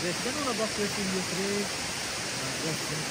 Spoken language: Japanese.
fazer, fica no negócio assim, eu creio. Ah, gosto de